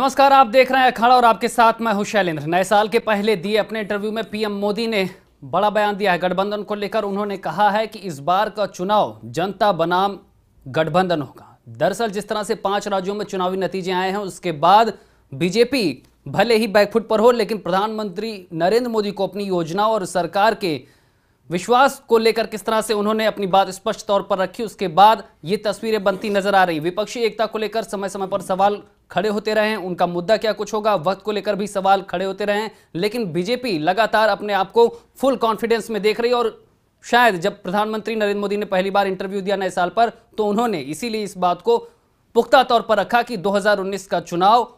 नमस्कार, आप देख रहे हैं अखाड़ा और आपके साथ मैं हूँ शैलेंद्र। नए साल के पहले दिए अपने इंटरव्यू में पीएम मोदी ने बड़ा बयान दिया है। गठबंधन को लेकर उन्होंने कहा है कि इस बार का चुनाव जनता बनाम गठबंधन होगा। दरअसल, जिस तरह से पाँच राज्यों में चुनावी नतीजे आए हैं, उसके बाद बीजेपी भले ही बैकफुट पर हो, लेकिन प्रधानमंत्री नरेंद्र मोदी को अपनी योजनाओं और सरकार के विश्वास को लेकर किस तरह से उन्होंने अपनी बात स्पष्ट तौर पर रखी, उसके बाद ये तस्वीरें बनती नज़र आ रही। विपक्षी एकता को लेकर समय समय पर सवाल खड़े होते रहे, उनका मुद्दा क्या कुछ होगा, वक्त को लेकर भी सवाल खड़े होते रहे, लेकिन बीजेपी लगातार अपने आप को फुल कॉन्फिडेंस में देख रही और शायद जब प्रधानमंत्री नरेंद्र मोदी ने पहली बार इंटरव्यू दिया नए साल पर तो उन्होंने इसीलिए इस बात को पुख्ता तौर पर रखा कि 2019 का चुनाव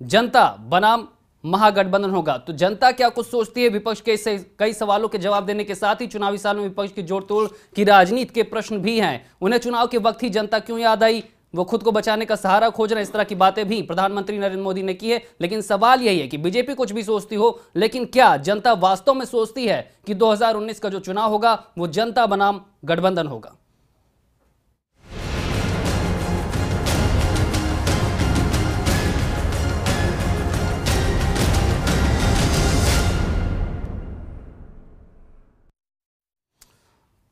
जनता बनाम महागठबंधन होगा। तो जनता क्या कुछ सोचती है विपक्ष के इस कई सवालों के जवाब देने के साथ ही चुनावी साल में विपक्ष की जोड़ तोड़ की राजनीति के प्रश्न भी हैं। उन्हें चुनाव के वक्त ही जनता क्यों याद आई? वो खुद को बचाने का सहारा खोज रहे इस तरह की बातें भी प्रधानमंत्री नरेंद्र मोदी ने की है। लेकिन सवाल यही है कि बीजेपी कुछ भी सोचती हो, लेकिन क्या जनता वास्तव में सोचती है कि 2019 का जो चुनाव होगा, वो जनता बनाम गठबंधन होगा?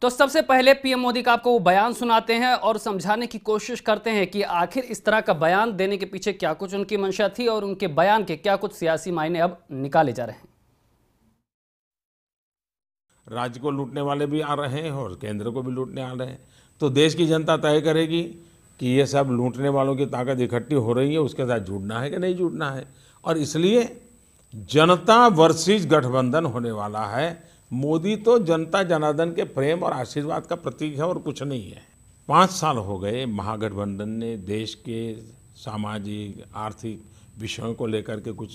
तो सबसे पहले पीएम मोदी का आपको वो बयान सुनाते हैं और समझाने की कोशिश करते हैं कि आखिर इस तरह का बयान देने के पीछे क्या कुछ उनकी मंशा थी और उनके बयान के क्या कुछ सियासी मायने अब निकाले जा रहे हैं। राज्य को लूटने वाले भी आ रहे हैं और केंद्र को भी लूटने आ रहे हैं। तो देश की जनता तय करेगी कि ये सब लूटने वालों की ताकत इकट्ठी हो रही है, उसके साथ जुड़ना है कि नहीं जुड़ना है। और इसलिए जनता वर्सेस गठबंधन होने वाला है। मोदी तो जनता जनार्दन के प्रेम और आशीर्वाद का प्रतीक है और कुछ नहीं है। पाँच साल हो गए महागठबंधन ने देश के सामाजिक, आर्थिक विषयों को लेकर के कुछ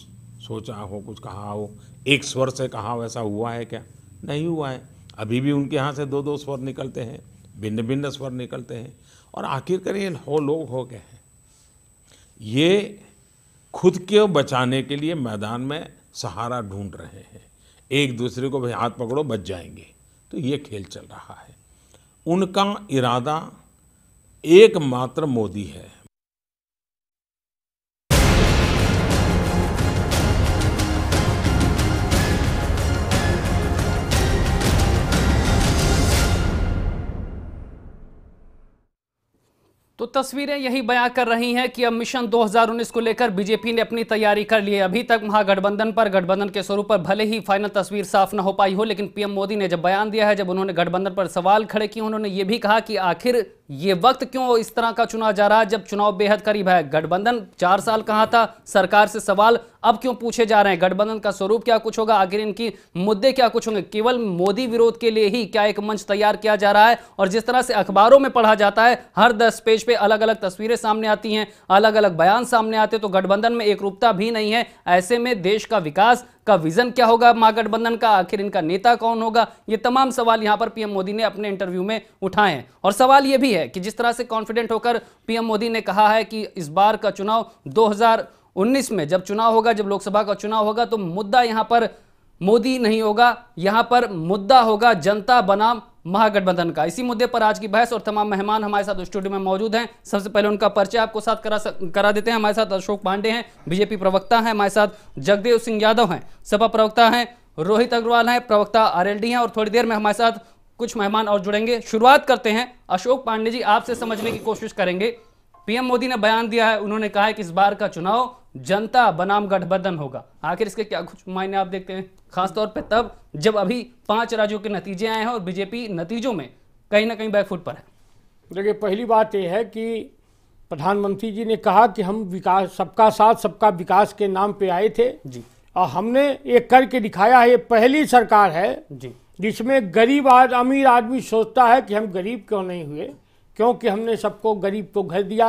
सोचा हो, कुछ कहा हो। एक स्वर से कहा हो, ऐसा हुआ है क्या? नहीं हुआ है। अभी भी उनके यहाँ से दो दो स्वर निकलते हैं भिन्न भिन्न स्वर निकलते हैं। और आखिरकार ये हो लोग हो गए हैं? ये खुद के बचाने के लिए मैदान में सहारा ढूंढ रहे हैं। एक दूसरे को भाई हाथ पकड़ो, बच जाएँगे। तो ये खेल चल रहा है। उनका इरादा एकमात्र मोदी है। तो तस्वीरें यही बयां कर रही हैं कि अब मिशन 2019 को लेकर बीजेपी ने अपनी तैयारी कर ली है। अभी तक महागठबंधन पर, गठबंधन के स्वरूप पर भले ही फाइनल तस्वीर साफ़ न हो पाई हो, लेकिन पीएम मोदी ने जब बयान दिया है, जब उन्होंने गठबंधन पर सवाल खड़े किए, उन्होंने ये भी कहा कि आखिर ये वक्त क्यों इस तरह का चुना जा रहा है? जब चुनाव बेहद करीब है। गठबंधन चार साल कहा था? सरकार से सवाल अब क्यों पूछे जा रहे हैं? गठबंधन का स्वरूप क्या कुछ होगा? आखिर इनकी मुद्दे क्या कुछ होंगे? केवल मोदी विरोध के लिए ही क्या एक मंच तैयार किया जा रहा है? और जिस तरह से अखबारों में पढ़ा जाता है, हर दस पेज पे अलग अलग तस्वीरें सामने आती हैं अलग अलग बयान सामने आते तो गठबंधन में एक भी नहीं है। ऐसे में देश का विकास का विजन क्या होगा महागठबंधन का? आखिर इनका नेता कौन होगा? ये तमाम सवाल यहाँ पर पीएम मोदी ने अपने इंटरव्यू में उठाए हैं। और सवाल ये भी है कि जिस तरह से कॉन्फिडेंट होकर पीएम मोदी ने कहा है कि इस बार का चुनाव 2019 में जब चुनाव होगा, जब लोकसभा का चुनाव होगा तो मुद्दा यहाँ पर मोदी नहीं होगा, यहाँ पर मुद्दा होगा जनता बनाम महागठबंधन का। इसी मुद्दे पर आज की बहस और तमाम मेहमान हमारे साथ स्टूडियो में मौजूद हैं। सबसे पहले उनका परिचय आपको साथ करा करा देते हैं। हमारे साथ अशोक पांडे हैं, बीजेपी प्रवक्ता हैं, हमारे साथ जगदेव सिंह यादव हैं, सपा प्रवक्ता हैं, रोहित अग्रवाल हैं, प्रवक्ता आरएलडी हैं और थोड़ी देर में हमारे साथ कुछ मेहमान और जुड़ेंगे। शुरुआत करते हैं। अशोक पांडे जी आपसे समझने की कोशिश करेंगे। पीएम मोदी ने बयान दिया है उन्होंने कहा है कि इस बार का चुनाव जनता बनाम गठबंधन होगा। आखिर इसके क्या कुछ मायने आप देखते हैं? खासतौर पर तब जब अभी पाँच राज्यों के नतीजे आए हैं और बीजेपी नतीजों में कहीं ना कहीं बैकफुट पर है। देखिए पहली बात यह है कि प्रधानमंत्री जी ने कहा कि हम विकास सबका साथ सबका विकास के नाम पे आए थे। जी। और हमने ये करके दिखाया है ये पहली सरकार है जी। जिसमें गरीब आज अमीर आदमी सोचता है कि हम गरीब क्यों नहीं हुए? क्योंकि हमने सबको गरीब को घर दिया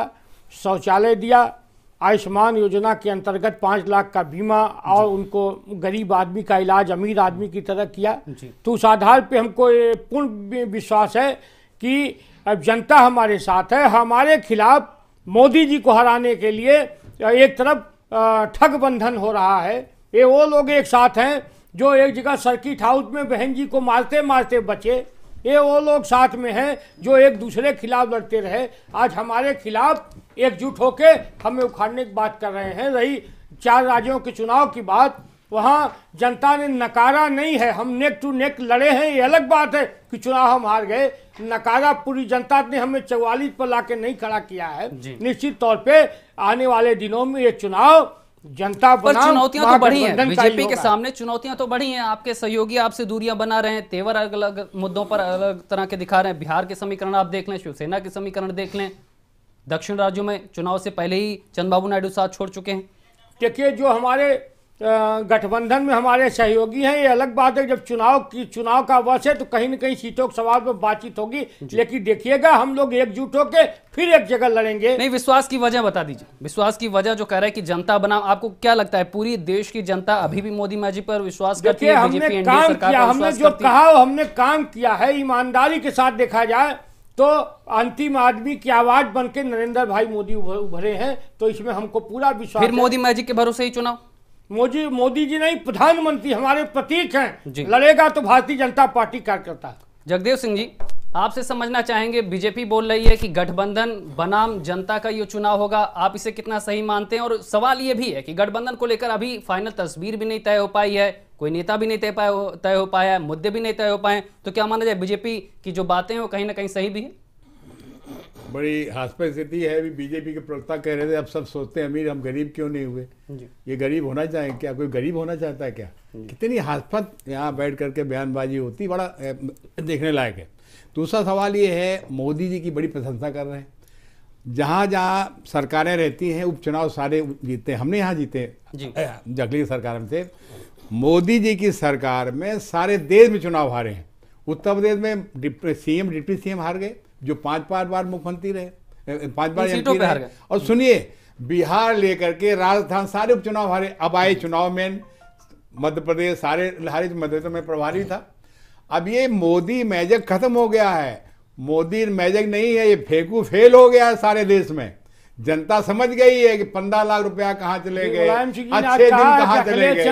शौचालय दिया आयुष्मान योजना के अंतर्गत पाँच लाख का बीमा और उनको गरीब आदमी का इलाज अमीर आदमी की तरह किया। तो उस आधार पे हमको ये पूर्ण विश्वास है कि अब जनता हमारे साथ है। हमारे खिलाफ मोदी जी को हराने के लिए एक तरफ़ ठग बंधन हो रहा है। ये वो लोग एक साथ हैं जो एक जगह सर्किट हाउस में बहन जी को मारते मारते बचे। ये वो लोग साथ में हैं जो एक दूसरे के खिलाफ लड़ते रहे। आज हमारे खिलाफ एकजुट होके हमें उखाड़ने की बात कर रहे हैं। रही चार राज्यों के चुनाव की बात वहाँ जनता ने नकारा नहीं है। हम नेक टू नेक लड़े हैं ये अलग बात है कि चुनाव हम हार गए। नकारा पूरी जनता ने हमें चौवालीस पर लाके नहीं खड़ा किया है। निश्चित तौर पे आने वाले दिनों में ये चुनाव जनता पर चुनौतियाँ तो बढ़ी हैं। बीजेपी के सामने चुनौतियाँ तो बढ़ी हैं। आपके सहयोगी आपसे दूरियाँ बना रहे हैं तेवर अलग अलग मुद्दों पर अलग तरह के दिखा रहे हैं। बिहार के समीकरण आप देख लें शिवसेना के समीकरण देख लें। दक्षिण राज्यों में चुनाव से पहले ही चंद्रबाबू नायडू साथ छोड़ चुके हैं। देखिए जो हमारे गठबंधन में हमारे सहयोगी हैं। ये अलग बात है जब चुनाव की चुनाव का अवसर है तो कहीं न कहीं सीटों के सवाल पर बातचीत होगी। लेकिन देखिएगा हम लोग एकजुट होकर फिर एक जगह लड़ेंगे। नहीं विश्वास की वजह बता दीजिए। विश्वास की वजह जो कह रहा है कि जनता बनाम आपको क्या लगता है? पूरी देश की जनता अभी भी मोदी मैजिक पर विश्वास करती है हमने काम किया हमने जो कहा हमने काम किया है ईमानदारी के साथ देखा जाए तो अंतिम आदमी की आवाज़ बन के नरेंद्र भाई मोदी उभरे हैं तो इसमें हमको पूरा विश्वास फिर। मोदी मैजिक के भरोसे ही चुनाव? मोदी मोदी जी नहीं प्रधानमंत्री हमारे प्रतीक। हैं। लड़ेगा तो भारतीय जनता पार्टी कार्यकर्ता। जगदेव सिंह जी आपसे समझना चाहेंगे बीजेपी बोल रही है कि गठबंधन बनाम जनता का ये चुनाव होगा। आप इसे कितना सही मानते हैं? और सवाल ये भी है कि गठबंधन को लेकर अभी फाइनल तस्वीर भी नहीं तय हो पाई है। कोई नेता भी नहीं तय पाया तय हो पाया है मुद्दे भी नहीं तय हो पाए तो क्या माना जाए बीजेपी की जो बातें हैं वो कहीं ना कहीं सही भी है? बड़ी हास्पद स्थिति है अभी बीजेपी के प्रवक्ता कह रहे थे अब सब सोचते हैं अमीर हम गरीब क्यों नहीं हुए। ये गरीब होना चाहे क्या? कोई गरीब होना चाहता है क्या? कितनी हास्पद यहाँ बैठ करके बयानबाजी होती बड़ा देखने लायक है। दूसरा सवाल ये है मोदी जी की बड़ी प्रशंसा कर रहे हैं। जहाँ जहाँ सरकारें रहती हैं उपचुनाव सारे जीतते हैं। हमने यहाँ जीते जगली की सरकार में थे मोदी जी की सरकार में सारे देश में चुनाव हारे हैं। उत्तर प्रदेश में डिप्टी सीएम डिप्टी सीएम हार गए। जो पाँच पाँच बार मुख्यमंत्री रहे पाँच बार उन सीटों पे हार रहे। और सुनिए बिहार लेकर के राजस्थान सारे उपचुनाव हारे अब आए चुनाव में मध्य प्रदेश सारे हारे मध्य प्रदेश में प्रभारी था। अब ये मोदी मैजिक खत्म हो गया है। मोदी मैजिक नहीं है ये फेंकू फेल हो गया है सारे देश में। जनता समझ गई है कि पंद्रह लाख रुपया कहाँ चले गए। अच्छे दिन कहा चले गए।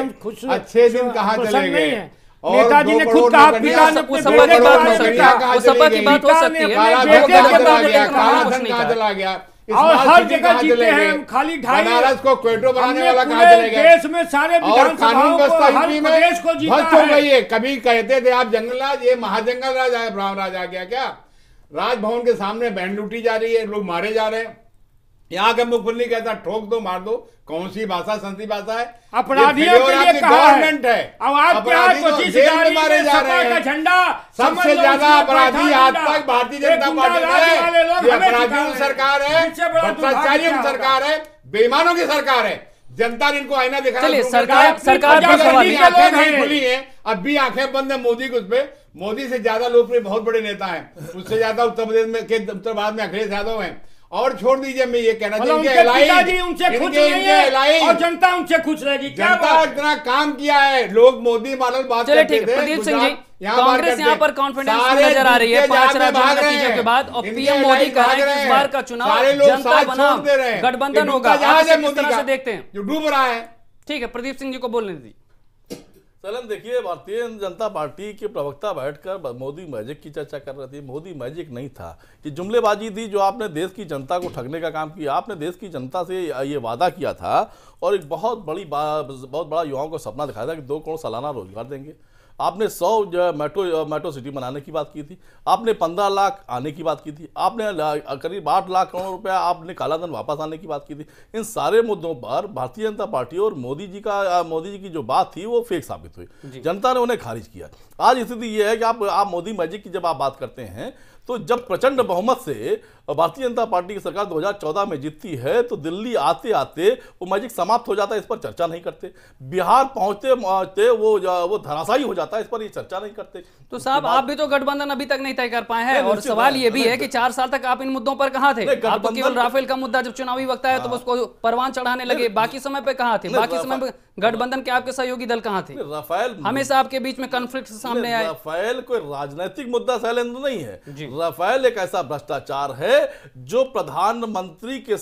अच्छे दिन कहाँ चले गए। नेताजी ने खुद कहा, पिता ने वो अपने की बात हो सकती है। वो सपा की बात हो सकती है। बेटे के बारे में कुछ नहीं चला गया। और हर जगह जीते हैं खाली ढाई- बनारस को क्वेटो बनाने वाला कहाँ चले गए देश में सारे और कानून विधानसभाओं को हर प्रदेश को जीता है। गई है। कभी कहते थे आप जंगल राज ये महाजंगल राज आया ब्राह्मण राज आ गया क्या? राजभवन के सामने बैंड लूटी जा रही है लोग मारे जा रहे हैं। यहाँ का मुख्यमंत्री कहता ठोक दो मार दो कौन सी भाषा संसी भाषा है? अपराधियों के लिए आपकी गवर्नमेंट है। अब आप तो मारे जा रहे हैं। झंडा सबसे ज़्यादा अपराधी आज तक भारतीय जनता पार्टी है। ये अपराधियों की सरकार है भ्रष्टाचारियों की सरकार है बेईमानों की सरकार है। जनता ने इनको आईना चलिए, सरकार- है। आँखें नहीं खुली हैं अब भी आँखें बंद है मोदी के उस पे। मोदी से ज़्यादा लोकप्रिय बहुत बड़े नेता हैं। उससे ज़्यादा उत्तर प्रदेश में के उत्तर भारत में अखिलेश यादव हैं। और छोड़ दीजिए मैं ये कहना मतलब चाहिए उनसे खुश नहीं है और जनता उनसे खुश रहेगी क्या बात? इतना काम किया है लोग मोदी मॉडल बात करते ठीक प्रदीप सिंह जी कांग्रेस यहाँ पर कॉन्फिडेंस नज़र आ रही है पाँच राज्यों के नतीजों के बाद और पीएम मोदी हैं कि इस बार का चुनाव जनता बनाम। गठबंधन होगा। देखते हैं। जो डूब रहा है। ठीक है प्रदीप सिंह जी को बोलने दी चलन देखिए, भारतीय जनता पार्टी के प्रवक्ता बैठकर मोदी मैजिक की चर्चा कर रहे थे। मोदी मैजिक नहीं था। ये जुमलेबाजी थी जो आपने देश की जनता को ठगने का काम किया। आपने देश की जनता से ये वादा किया था और एक बहुत बड़ी बहुत बड़ा युवाओं को सपना दिखाया था कि दो करोड़ सालाना रोज़गार देंगे। आपने सौ मेट्रो मेट्रो सिटी बनाने की बात की थी। आपने पंद्रह लाख आने की बात की थी। आपने करीब आठ लाख करोड़ रुपया आपने कालाधन वापस आने की बात की थी। इन सारे मुद्दों पर भारतीय जनता पार्टी और मोदी जी का मोदी जी की जो बात थी वो फेक साबित हुई। जनता ने उन्हें खारिज किया। आज स्थिति यह है कि आप आप मोदी मैजिक की जब आप बात करते हैं तो जब प्रचंड बहुमत से भारतीय जनता पार्टी की सरकार 2014 में जीतती है तो दिल्ली आते आते वो मैजिक समाप्त हो जाता है इस पर चर्चा नहीं करते। बिहार पहुँचते पहुँचते वो वो धराशायी हो जाता है इस पर ये चर्चा नहीं करते। तो साहब आप भी तो गठबंधन अभी तक नहीं तय कर पाए हैं और सवाल ये भी है कि चार साल तक आप इन मुद्दों पर कहाँ थे? आप तो केवल राफेल का मुद्दा जब चुनावी वक्त आया तो उसको परवान चढ़ाने लगे। बाकी समय पे कहाँ थे? बाकी समय पे गठबंधन के आपके सहयोगी दल कहाँ थे? राफेल हमेशा आपके बीच में कॉन्फ्लिक्ट सामने आए। राफेल कोई राजनीतिक मुद्दा शैलेंद्र नहीं है। राफेल एक ऐसा भ्रष्टाचार है जो प्रधानमंत्री के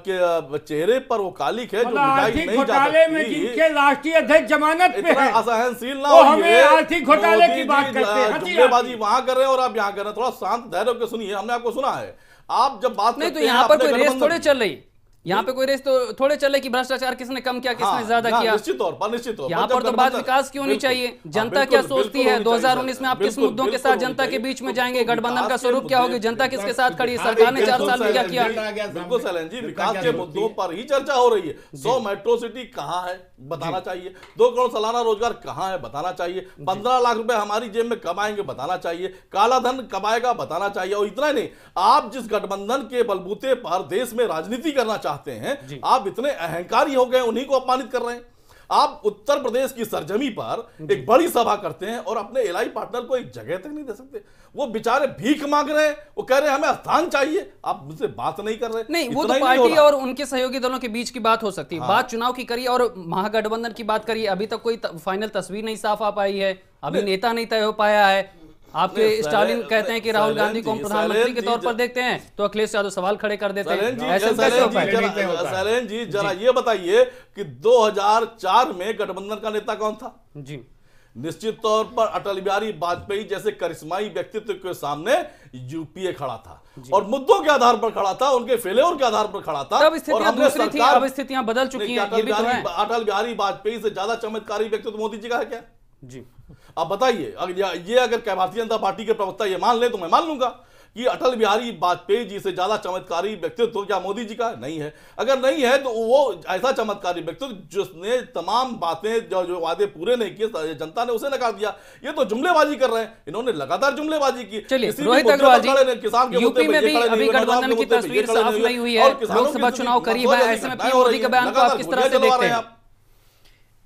के चेहरे पर वो कालिक है जो मतलब आर्थिक घोटाले में जिनके राष्ट्रीय अध्यक्ष जमानत पे है असहनशील ना हो हमें आर्थिक घोटाले की बात करते हैं, जुमलेबाजी वहाँ कर रहे हैं और आप यहाँ कर रहे हैं। थोड़ा शांत धैर्य के सुनिए हमने आपको सुना है। आप जब बात नहीं तो यहाँ पर कोई रेस थोड़े चल रही। यहाँ पे कोई रेस तो थोड़े चले कि भ्रष्टाचार किसने कम किया किसने हाँ, ज़्यादा किया। निश्चित तौर पर निश्चित तौर पर। यहाँ पर तो बात विकास क्यों नहीं चाहिए। हाँ, जनता क्या सोचती है? होनी चाहिए, 2019 में आप किस मुद्दों के साथ जनता के बीच में जाएँगे गठबंधन का स्वरूप क्या होगी? जनता किसके साथ खड़ी है? सरकार ने चार साल में क्या किया? बिल्कुल सैलन जी विकास के मुद्दों पर ही चर्चा हो रही है। सौ मेट्रो सिटी कहाँ है? बताना चाहिए। दो करोड़ सालाना रोज़गार कहाँ है? बताना चाहिए। पंद्रह लाख रुपए हमारी जेब में कब आएँगे? बताना चाहिए। काला धन कब आएगा? बताना चाहिए। और इतना ही नहीं आप जिस गठबंधन के बलबूते पर देश में राजनीति करना चाहते हैं आप इतने अहंकारी हो गए उन्हीं को अपमानित कर रहे हैं। आप उत्तर प्रदेश की सरजमी पर एक बड़ी सभा करते हैं और अपने एलाई पार्टनर को एक जगह तक नहीं दे सकते। वो बेचारे भीख मांग रहे हैं वो कह रहे हैं हमें स्थान चाहिए। आप मुझसे बात नहीं कर रहे। नहीं वो तो पार्टी और उनके सहयोगी दलों के बीच की बात हो सकती है। हाँ। बात चुनाव की करिए और महागठबंधन की बात करिए। अभी तक कोई फाइनल तस्वीर नहीं साफ़ आ पाई है। अभी नेता नहीं तय हो पाया है। आपके स्टालिन कहते हैं कि राहुल गांधी को हम प्रधानमंत्री के तौर पर देखते हैं तो अखिलेश यादव सवाल खड़े कर देते हैं। जी ऐसे कैसे हो। जी, जरा- जी ये बताइए कि 2004 में गठबंधन का नेता कौन था? जी। निश्चित तौर पर अटल बिहारी वाजपेयी जैसे करिश्माई व्यक्तित्व के सामने यूपीए खड़ा था और मुद्दों के आधार पर खड़ा था उनके फेलियर के आधार पर खड़ा था और स्थितियाँ अब बदल चुकी हैं तो बिहारी है। अटल बिहारी वाजपेयी से ज़्यादा चमत्कारी व्यक्तित्व मोदी जी का है क्या? जी। अब बताइए अगर ये अगर भारतीय जनता पार्टी के प्रवक्ता ये मान ले तो मैं मान लूँगा कि अटल बिहारी वाजपेयी जी से ज़्यादा चमत्कारी व्यक्तित्व तो क्या मोदी जी का नहीं है। अगर नहीं है तो वो ऐसा चमत्कारी व्यक्तित्व जिसने तमाम बातें जो जो वादे पूरे नहीं किए जनता ने उसे नकार दिया। ये तो जुमलेबाजी कर रहे हैं। इन्होंने लगातार जुमलेबाजी की। किसान के लोकसभा चुनाव करीब है ऐसे में पीएम मोदी बयान को आप किस तरह से देखते हैं? आप।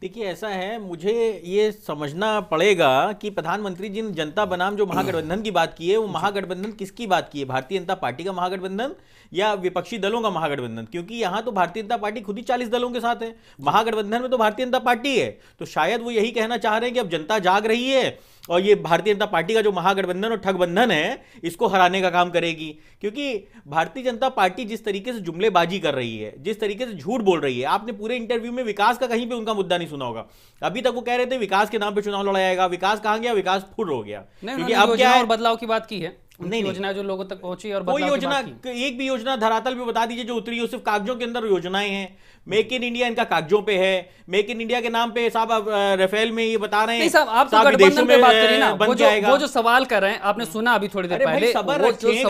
देखिए ऐसा है मुझे ये समझना पड़ेगा कि प्रधानमंत्री जी ने जनता बनाम जो महागठबंधन की बात की है वो महागठबंधन किसकी बात की है? भारतीय जनता पार्टी का महागठबंधन या विपक्षी दलों का महागठबंधन क्योंकि यहाँ तो भारतीय जनता पार्टी खुद ही चालीस दलों के साथ है। महागठबंधन में तो भारतीय जनता पार्टी है। तो शायद वो यही कहना चाह रहे हैं कि अब जनता जाग रही है और ये भारतीय जनता पार्टी का जो महागठबंधन और ठगबंधन है इसको हराने का काम करेगी। क्योंकि भारतीय जनता पार्टी जिस तरीके से जुमलेबाजी कर रही है जिस तरीके से झूठ बोल रही है आपने पूरे इंटरव्यू में विकास का कहीं पे उनका मुद्दा नहीं सुना होगा। अभी तक वो कह रहे थे विकास के नाम पे चुनाव लड़ा जाएगा विकास कहाँ गया? विकास फुर हो गया। क्योंकि अब क्या है और बदलाव की बात की है। नहीं। योजना जो लोगों तक पहुँची और कोई योजना एक भी योजना धरातल पे बता दीजिए जो उतरी है सिर्फ़ कागजों के अंदर योजनाएँ हैं। मेक इन इंडिया इनका कागजों पे है। मेक इन इंडिया के नाम पे साहब अ, राफेल में ये बता रहे हैं। साहब आप तो गठबंधन पे बात करिए ना। वो जो वो जो सवाल कर रहे हैं आपने सुना अभी थोड़ी देर पहले सब्र वो जो रखिए,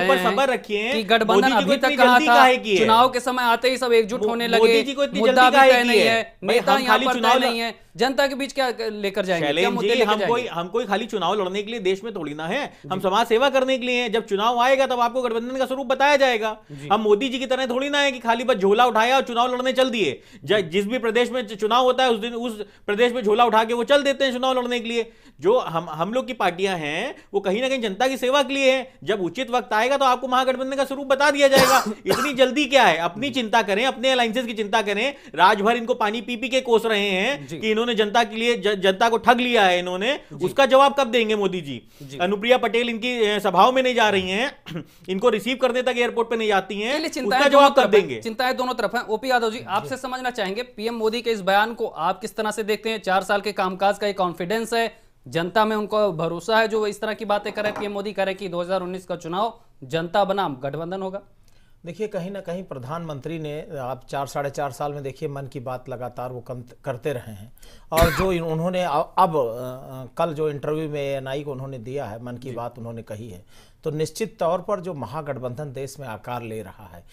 हैं सब्र रखिए। गठबंधन अभी तक कहाँ था? चुनाव के समय आते ही सब एकजुट होने मोदी लगे। जी को इतनी मुद्दा जल्दी भी तय नहीं है? नेता यहाँ पर तय चुनाव नहीं है। जनता के बीच क्या लेकर जाएँगे? हम कोई हम कोई खाली चुनाव लड़ने के लिए देश में थोड़ी ना है। हम समाज सेवा करने के लिए हैं। जब चुनाव आएगा तब आपको गठबंधन का स्वरूप बताया जाएगा। हम मोदी जी की तरह थोड़ी ना है कि खाली बस झोला उठाया और चुनाव लड़ने चल दिए। जिस भी प्रदेश में चुनाव होता है उस दिन उस प्रदेश में झोला उठा के वो चल देते हैं चुनाव लड़ने के लिए। जो हम हम लोग की पार्टियाँ हैं वो कहीं ना कहीं जनता की सेवा के लिए है। जब उचित वक्त आएगा तो आपको महागठबंधन का स्वरूप बता दिया जाएगा। इतनी जल्दी क्या है? अपनी चिंता करें अपने अलायंसेस की चिंता करें। राजभर इनको पानी पी पी के कोस रहे हैं कि इन्होंने जनता के लिए ज- जनता को ठग लिया है इन्होंने। उसका जवाब कब देंगे मोदी जी? अनुप्रिया पटेल इनकी सभाओं में नहीं जा रही हैं। इनको रिसीव करने तक एयरपोर्ट पे नहीं जाती हैं। उसका जवाब कब। देंगे? चिंताएँ दोनों तरफ़ हैं। ओपी यादव जी आपसे समझना चाहेंगे पीएम मोदी के इस बयान को आप किस तरह से देखते हैं? चार साल के कामकाज का एक कॉन्फिडेंस है। जनता में उनको भरोसा है जो इस तरह की बातें कर पीएम मोदी हैं कि 2019 का चुनाव जनता बनाम गठबंधन होगा। देखिए कहीं ना कहीं प्रधानमंत्री ने आप चार साढ़े चार साल में देखिए मन की बात लगातार वो कम करते रहे हैं। और जो उन्होंने अब कल जो इंटरव्यू में एएनआई को उन्होंने दिया है मन की बात उन्होंने कही है तो निश्चित तौर पर जो महागठबंधन देश में आकार ले रहा है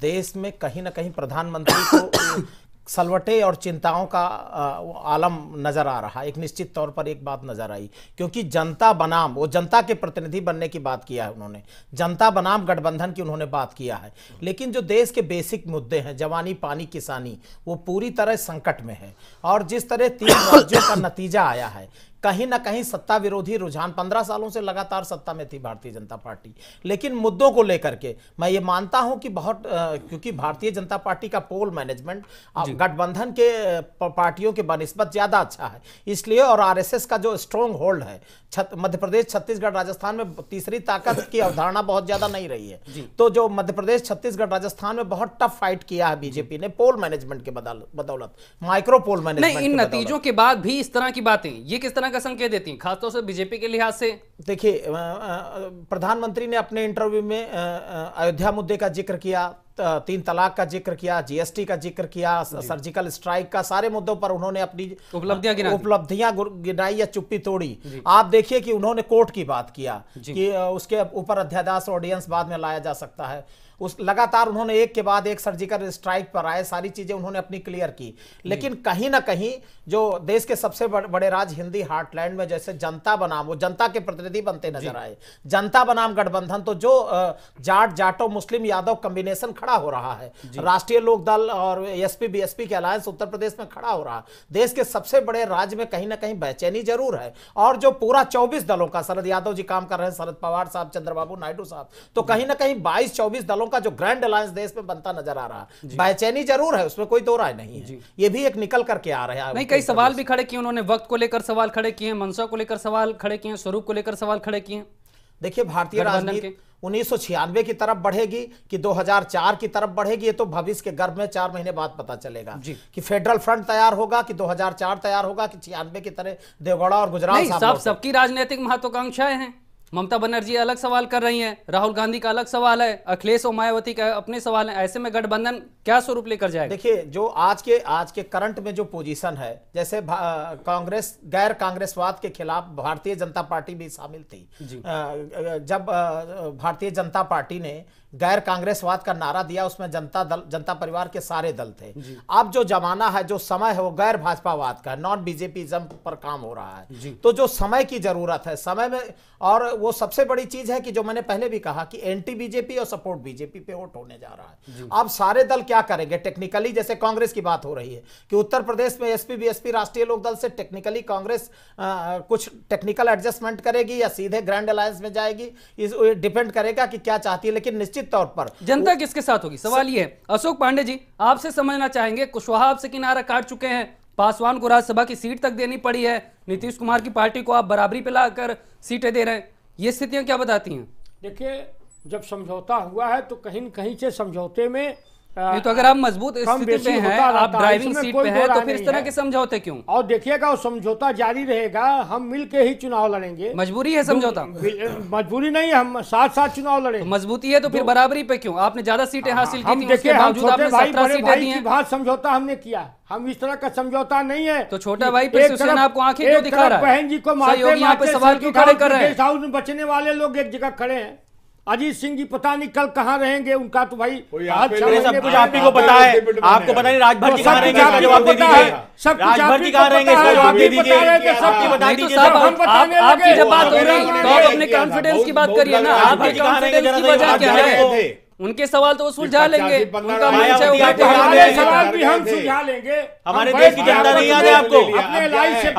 देश में कहीं ना कहीं प्रधानमंत्री को सलवटे और चिंताओं का आलम नज़र आ रहा। एक निश्चित तौर पर एक बात नज़र आई, क्योंकि जनता बनाम, वो जनता के प्रतिनिधि बनने की बात किया है उन्होंने। जनता बनाम गठबंधन की उन्होंने बात किया है। लेकिन जो देश के बेसिक मुद्दे हैं, जवानी, पानी, किसानी, वो पूरी तरह संकट में है। और जिस तरह तीन राज्यों का नतीजा आया है कहीं ना कहीं सत्ता विरोधी रुझान पंद्रह सालों से लगातार सत्ता में थी भारतीय जनता पार्टी। लेकिन मुद्दों को लेकर के मैं ये मानता हूँ कि बहुत आ, क्योंकि भारतीय जनता पार्टी का पोल मैनेजमेंट गठबंधन के पार्टियों के बनस्बत ज़्यादा अच्छा है। इसलिए और आरएसएस का जो स्ट्रॉन्ग होल्ड है मध्य प्रदेश छत्तीसगढ़ राजस्थान में तीसरी ताकत की अवधारणा बहुत ज़्यादा नहीं रही है। तो जो मध्य प्रदेश छत्तीसगढ़ राजस्थान में बहुत टफ फाइट किया है बीजेपी ने पोल मैनेजमेंट के बदौल- बदौलत माइक्रो पोल मैनेजमेंट नहीं इन नतीजों के बाद भी इस तरह की बातें ये किस तरह का संकेत देती है? खासतौर से बीजेपी के लिहाज से। देखिए प्रधानमंत्री ने अपने इंटरव्यू में अयोध्या मुद्दे का ज़िक्र किया तीन तलाक का ज़िक्र किया जीएसटी का ज़िक्र किया सर्जिकल स्ट्राइक का सारे मुद्दों पर उन्होंने अपनी उपलब्धियाँ गिना उपलब्धियाँ गिनाई या चुप्पी तोड़ी। आप देखिए कि उन्होंने कोर्ट की बात किया कि उसके ऊपर अध्यादेश ऑडियंस बाद में लाया जा सकता है। उस लगातार उन्होंने एक के बाद एक सर्जिकल स्ट्राइक पर आए सारी चीज़ें उन्होंने अपनी क्लियर की। लेकिन कहीं ना कहीं जो देश के सबसे बड़- बड़े राज्य हिंदी हार्टलैंड में जैसे जनता बनाम वो जनता के प्रतिनिधि बनते नज़र आए। जनता बनाम गठबंधन तो जो जाट जाटो मुस्लिम यादव कॉम्बिनेशन खड़ा हो रहा है। राष्ट्रीय लोक दल और एसपी बीएसपी के अलायंस उत्तर प्रदेश में खड़ा हो रहा है। देश के सबसे बड़े राज्य में कहीं ना कहीं बेचैनी ज़रूर है। और जो पूरा चौबीस दलों का शरद यादव जी काम कर रहे हैं शरद पवार साहब चंद्रबाबू नायडू साहब तो कहीं ना कहीं बाईस चौबीस दलों का जो ग्रैंड अलायंस देश में बनता नज़र आ रहा है। बेचैनी ज़रूर है उसमें कोई दो राय नहीं है। ये भी एक निकल करके आ रहा है। नहीं कई सवाल भी खड़े किए उन्होंने वक्त को लेकर सवाल खड़े किए मनसा को लेकर सवाल खड़े किए स्वरूप को लेकर सवाल खड़े किए। देखिए भारतीय राजनीति उन्नीस की तरफ़ बढ़ेगी कि 2004 की तरफ़ बढ़ेगी ये तो भविष्य के गर्भ में चार महीने बाद पता चलेगा कि फेडरल फ्रंट तैयार होगा कि 2004 तैयार होगा कि छियानवे की तरह देवगौड़ा और गुजरात साहब सब सबकी राजनीतिक महत्वाकांक्षाएँ हैं। ममता बनर्जी अलग सवाल कर रही हैं। राहुल गांधी का अलग सवाल है। अखिलेश और मायावती का अपने सवाल है। ऐसे में गठबंधन क्या स्वरूप लेकर जाएगा? देखिए जो आज के आज के करंट में जो पोजीशन है जैसे कांग्रेस गैर कांग्रेसवाद के खिलाफ भारतीय जनता पार्टी भी शामिल थी। आ, जब भारतीय जनता पार्टी ने गैर कांग्रेसवाद का नारा दिया उसमें जनता दल जनता परिवार के सारे दल थे। अब जो जमाना है जो समय है वो गैर भाजपावाद का है नॉन बीजेपीजम पर काम हो रहा है। तो जो समय की ज़रूरत है समय में और वो सबसे बड़ी चीज़ है कि जो मैंने पहले भी कहा कि एंटी बीजेपी और सपोर्ट बीजेपी पे वोट होने जा रहा है। अब सारे दल क्या करेंगे? टेक्निकली जैसे कांग्रेस की बात हो रही है कि उत्तर प्रदेश में एसपी बीएसपी राष्ट्रीय लोक दल से टेक्निकली कांग्रेस कुछ टेक्निकल एडजस्टमेंट करेगी या सीधे ग्रैंड अलायंस में जाएगी। इस डिपेंड करेगा कि क्या चाहती है लेकिन निश्चित तौर पर। जनता किसके साथ होगी? सवाल ये है। अशोक पांडे जी आपसे समझना चाहेंगे कुशवाहा आपसे किनारा काट चुके हैं। पासवान को राज्यसभा की सीट तक देनी पड़ी है। नीतीश कुमार की पार्टी को आप बराबरी पे लाकर सीटें दे रहे हैं। ये स्थितियाँ क्या बताती हैं? देखिए जब समझौता हुआ है तो कहीं न कहीं से समझौते में नहीं तो अगर आप मज़बूत स्थिति होता हैं आप ड्राइविंग सीट पे हैं तो फिर इस तरह के समझौते क्यों? और देखिएगा वो समझौता जारी रहेगा हम मिल के ही चुनाव लड़ेंगे। मजबूरी है समझौता? मजबूरी नहीं हम साथ साथ चुनाव तो लड़ेंगे मजबूती है तो फिर बराबरी पे क्यों? आपने ज़्यादा सीटें हासिल की देखिए हैं। समझौता हमने किया। हम इस तरह का समझौता नहीं है तो छोटा भाई आपको आँखें क्यों दिखा रहा है? बहन जी को मारते यहाँ पे मारते सवाल क्यों खड़े कर रहे हैं? में बचने वाले लोग एक जगह खड़े हैं। अजीत सिंह जी पता नहीं कल कहाँ रहेंगे उनका तो भाई सब कुछ आप ही को पता है। आपको पता नहीं राजभर जी कहाँ रहेंगे इसका जवाब दे दीजिए। सब राजभर जी कहाँ रहेंगे इसका जवाब दे दीजिए। बता ही तो दीजिए हम बताने आपकी लगे, जब बात हो रही है तो आप अपने कॉन्फिडेंस की बात करिए ना? आपके कॉन्फिडेंस की वजह क्या है। उनके सवाल तो वो सुलझा लेंगे। है। हैं। सवाल भी हम सुलझा लेंगे। हमारे देश की जनता नहीं याद है आपको?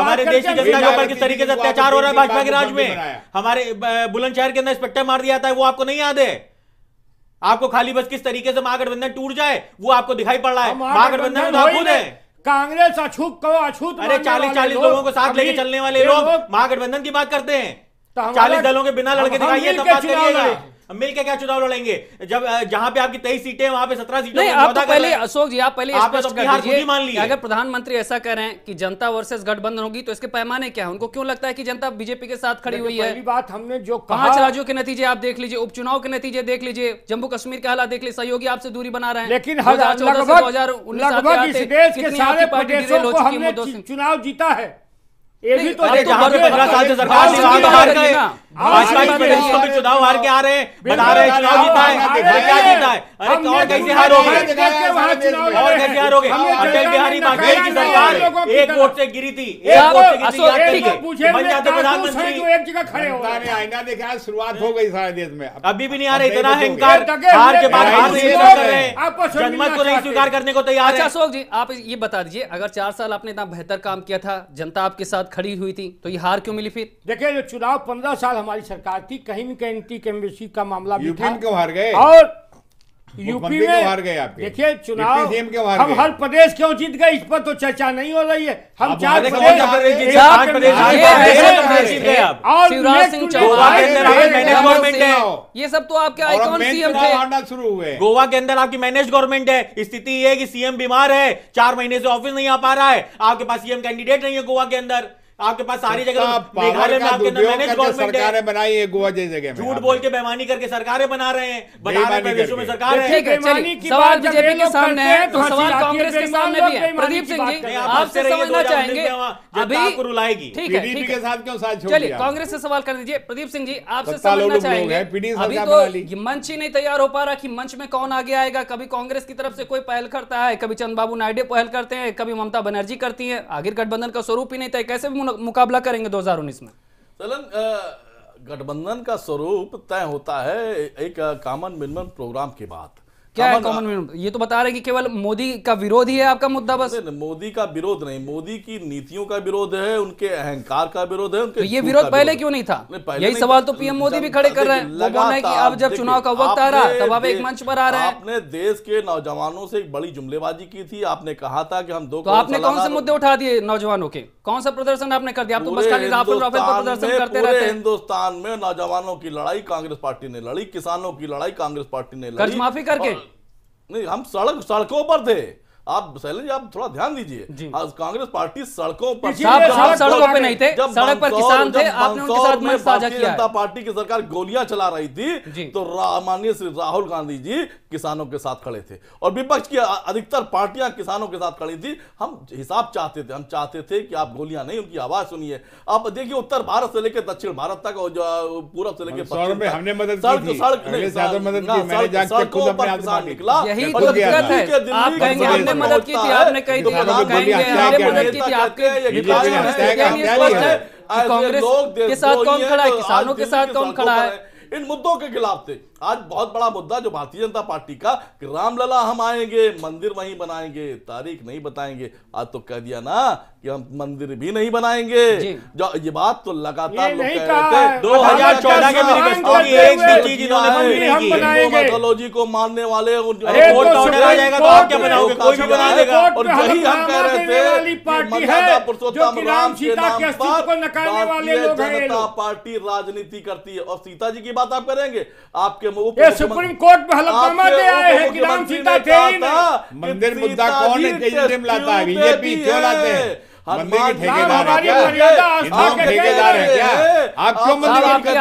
हमारे देश की जनता के ऊपर किस तरीके से अत्याचार हो रहा है भाजपा के राज में। हमारे बुलंदशहर के अंदर इंस्पेक्टर मार दिया था वो आपको नहीं याद है? आपको खाली बस किस तरीके से महागठबंधन टूट जाए वो आपको दिखाई पड़ रहा है। महागठबंधन खुद है। कांग्रेस अछूत को अछूत अरे चालीस चालीस लोगों को साथ लेके चलने वाले लोग महागठबंधन की बात करते हैं। तो चालीस दलों के बिना लड़के दिखाइए मिल तब के बात चुनाव करिएगा लड़ें। हम मिल के क्या चुनाव लड़ेंगे? जब जहाँ पे आपकी तेईस सीटें हैं वहाँ पे सत्रह सीटों नहीं आप तो पहले अशोक जी आप पहले आपने तो बिहार खुद ही मान ली अगर प्रधानमंत्री ऐसा कर रहे हैं कि जनता वर्सेस गठबंधन होगी तो इसके पैमाने क्या है? उनको क्यों लगता है कि जनता बीजेपी के साथ खड़ी हुई है? बात हमने जो पाँच राज्यों के नतीजे आप देख लीजिए उपचुनाव के नतीजे देख लीजिए जम्मू कश्मीर के हालात देख लीजिए सहयोगी आपसे दूरी बना रहे हैं। लेकिन हर 2014 से लगभग 2019 आते लगभग आते इस देश के कितनी सारे आपकी पार्टी प्रदेशों डिरेल हो को चुकी है हमने मुद्दों से? चुनाव जीता है। ये भी तो जहाँ पे देखो, 15 साल से देखो, भाजपा चुनाव हार के आ रहे हैं। बता रहे हैं चुनाव जीता है। अरे और कैसे हारोगे? और कैसे हारोगे? अटल बिहारी वाजपेयी की सरकार एक वोट से गिरी थी एक वोट से गिरी प्रधानमंत्री। आईना देखा शुरुआत हो गई सारे देश में। अभी भी नहीं आ रहे इतना हार के बाद हार जनमत को नहीं स्वीकार करने को तैयार अच्छा, है। अशोक जी आप ये बता दीजिए अगर चार साल आपने इतना बेहतर काम किया था जनता आपके साथ खड़ी हुई थी तो ये हार क्यों मिली फिर देखिये जो चुनाव पंद्रह साल हमारी सरकार थी कहीं भी कहीं एंटी एम्बेसी का मामला भी था। क्यों हार गए? और यूपी में हार गए आप देखिए चुनाव हम हर प्रदेश क्यों जीत गए? इस पर तो चर्चा नहीं हो रही है। हम चार ये सब तो आपके आइकॉन सीएम थे? शुरू हुए। गोवा के अंदर आपकी मैनेज गवर्नमेंट है। स्थिति ये है कि सीएम बीमार है। चार महीने से ऑफ़िस नहीं आ पा रहा है। आपके पास सीएम कैंडिडेट नहीं है गोवा के अंदर। आपके पास सारी जगह तो मेघालय में आपके मैनेज गवर्नमेंट है। बनाई है गोवा जैसी जगह झूठ बोल के बेमानी करके सरकारें बना रहे हैं बता रहे हैं विश्व में सरकार है। बेमानी की सवाल बीजेपी के सामने है तो सवाल कांग्रेस के सामने भी है। प्रदीप सिंह जी आपसे समझना चाहेंगे। अभी आपको रुलाएगी ठीक है ठीक है। साथ क्यों साथ चलिए कांग्रेस से सवाल कर दीजिए। प्रदीप सिंह जी आपसे समझना चाहेंगे। अभी तो मंच ही नहीं तैयार हो पा रहा कि मंच में कौन आगे आएगा। कभी कांग्रेस की तरफ़ से कोई पहल करता है कभी चंद्रबाबू नायडू पहल करते हैं कभी ममता बनर्जी करती है। आखिर गठबंधन का स्वरूप ही नहीं तय कैसे भी मुकाबला करेंगे 2019 में। चलन गठबंधन का स्वरूप तय होता है एक कॉमन मिनिमम प्रोग्राम के बाद। क्या है कॉमन ये तो बता रहे कि केवल मोदी का विरोध ही है आपका मुद्दा बस। मोदी का विरोध नहीं। मोदी की नीतियों का विरोध है उनके अहंकार का विरोध है उनके तो ये विरोध पहले क्यों नहीं था? यही सवाल तो पीएम मोदी भी खड़े कर रहे हैं। वो कि अब जब चुनाव का वक्त आ रहा है तब आप एक मंच पर आ रहे हैं। आपने देश के नौजवानों से एक बड़ी जुमलेबाजी की थी। आपने कहा था कि हम दो तो आपने कौन से मुद्दे उठा दिए नौजवानों के? कौन सा प्रदर्शन आपने कर दिया? तो प्रदर्शन करते हिंदुस्तान में नौजवानों की लड़ाई कांग्रेस पार्टी ने लड़ी किसानों की लड़ाई कांग्रेस पार्टी ने लड़ी। माफ़ी करके? नहीं हम सड़क सड़कों पर थे। आप शैलेंद्र आप थोड़ा ध्यान दीजिए। आज कांग्रेस पार्टी सड़कों पर सड़कों पे नहीं थे सड़क पर किसान थे आपने उनके साथ में भारतीय जनता पार्टी की सरकार गोलियाँ चला रही थी तो माननीय श्री राहुल गांधी जी किसानों के साथ खड़े थे और विपक्ष की अधिकतर पार्टियाँ किसानों के साथ खड़ी थी। हम हिसाब चाहते थे हम चाहते थे कि आप गोलियाँ नहीं उनकी आवाज़ सुनिए। आप देखिए उत्तर भारत से लेकर दक्षिण भारत तक और पूरब से लेकर सड़कों पर किसान निकला। मदद की थी आपने कही थी मदद की थी आपके। कांग्रेस के साथ कौन खड़ा है? किसानों के साथ कौन खड़ा है? इन मुद्दों के खिलाफ थे। आज बहुत बड़ा मुद्दा जो भारतीय जनता पार्टी का कि रामलला हम आएँगे मंदिर वहीं बनाएँगे तारीख नहीं बताएँगे। आज तो कह दिया ना कि हम मंदिर भी नहीं बनाएँगे। जो। ये बात तो लगातार लोग कह रहे थे। दो हज़ार चौदह के मैनिफेस्टो को मानने वाले और यही हम कह रहे थे पुरुषोत्तम राम भारतीय जनता पार्टी राजनीति करती है और सीता जी की बात आप करेंगे? आपके के ये सुप्रीम कोर्ट में हलफनामा दे आए हैं कि राम सीता थे मंदिर मुद्दा कौन है? कई केजरीवाल लाता है बीजेपी क्यों लाते हैं? मंदिर के ठेकेदार हैं क्या? ठेकेदार हैं क्या? आप क्यों मंदिर करते हैं?